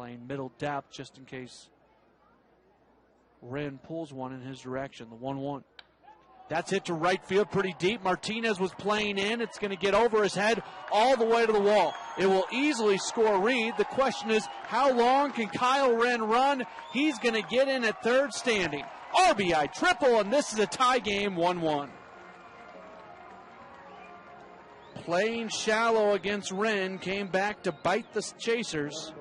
playing middle depth just in case Wren pulls one in his direction. The 1 1. That's hit to right field pretty deep. Martinez was playing in. It's going to get over his head all the way to the wall. It will easily score Reed. The question is, how long can Kyle Wren run? He's going to get in at third standing. RBI triple, and this is a tie game 1 1. Playing shallow against Wren came back to bite the Chasers.